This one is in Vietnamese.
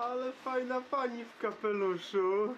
Ale fajna pani w kapeluszu.